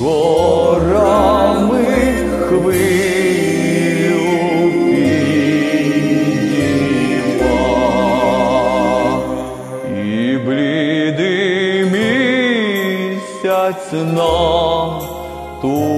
горами хвилю підійма. І блідий місяць на ту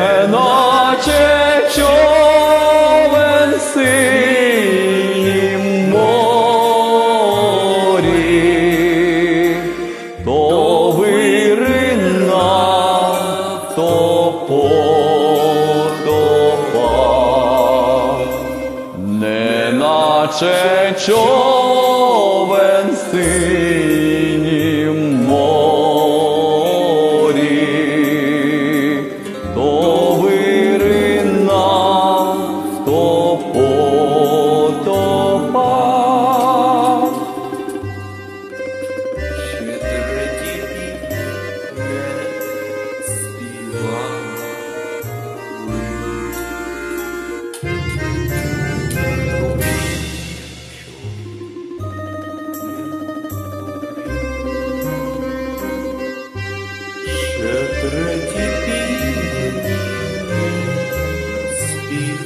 неначе човен синім морі, то вирина, то потопа, неначе човен синім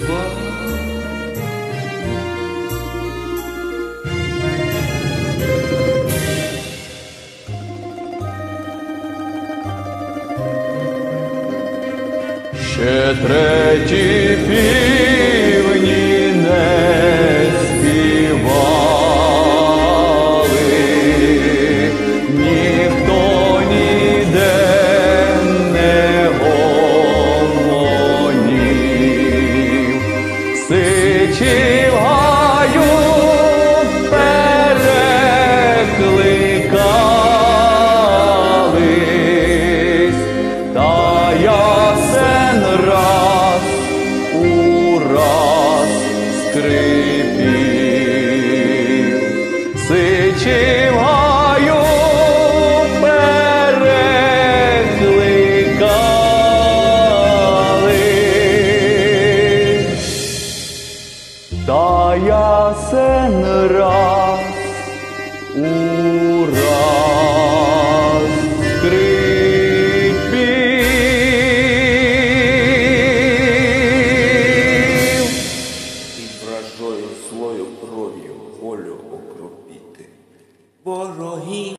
Ще треті 去 та ясен раз у раз скрипів. і вражою свою кров'ю волю окропіти. Вороги